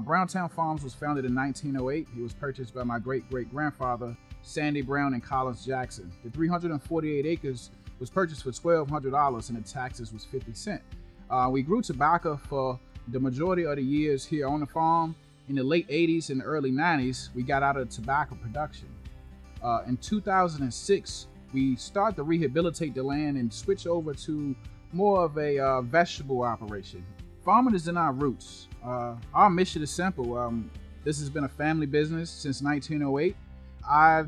Browntown Farms was founded in 1908. It was purchased by my great great grandfather, Sandy Brown and Collins Jackson. The 348 acres was purchased for $1,200 and the taxes was 50 cents. Uh, we grew tobacco for the majority of the years here on the farm. In the late 80s and early 90s, we got out of tobacco production. Uh, in 2006, we started to rehabilitate the land and switch over to more of a uh, vegetable operation. Farming is in our roots. Uh, our mission is simple. Um, this has been a family business since 1908. I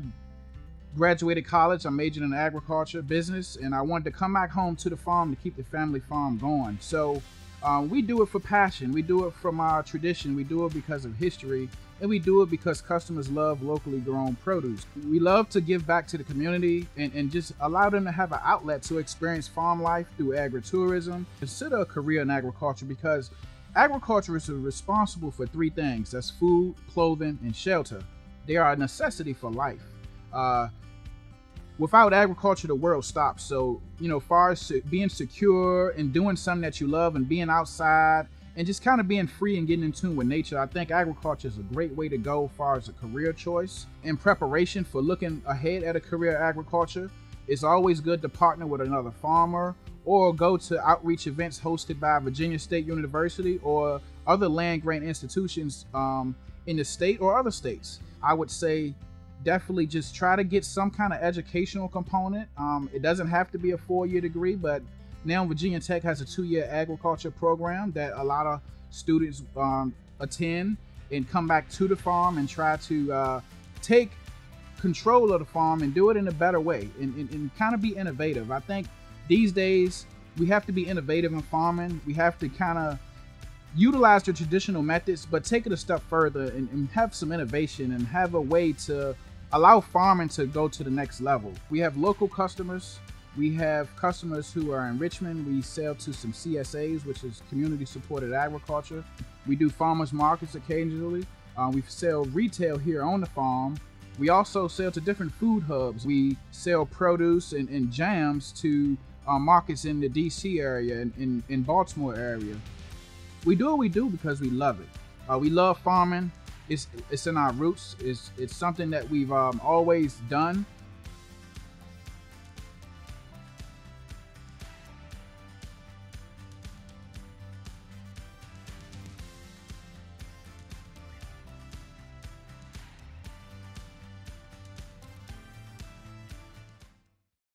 graduated college. I majored in agriculture business, and I wanted to come back home to the farm to keep the family farm going. So um, we do it for passion. We do it from our tradition. We do it because of history, and we do it because customers love locally grown produce. We love to give back to the community and, and just allow them to have an outlet to experience farm life through agritourism. Consider a career in agriculture because agriculture is responsible for three things that's food, clothing, and shelter. They are a necessity for life. Uh, without agriculture, the world stops. So, you know, far as being secure and doing something that you love and being outside and just kind of being free and getting in tune with nature, I think agriculture is a great way to go far as a career choice. In preparation for looking ahead at a career in agriculture, it's always good to partner with another farmer or go to outreach events hosted by Virginia State University or other land grant institutions um, in the state or other states. I would say definitely just try to get some kind of educational component. Um, it doesn't have to be a four year degree, but now Virginia Tech has a two year agriculture program that a lot of students um, attend and come back to the farm and try to uh, take control of the farm and do it in a better way and, and, and kind of be innovative. I think these days we have to be innovative in farming. We have to kind of utilize the traditional methods, but take it a step further and, and, have some innovation and have a way to allow farming to go to the next level. We have local customers. We have customers who are in Richmond. We sell to some CSAs, which is community supported agriculture. We do farmers markets occasionally. Uh, we sell retail here on the farm. We also sell to different food hubs. We sell produce and, and jams to uh, markets in the DC area and in, in Baltimore area. We do what we do because we love it. Uh, we love farming it's it's in our roots. It's it's something that we've um, always done.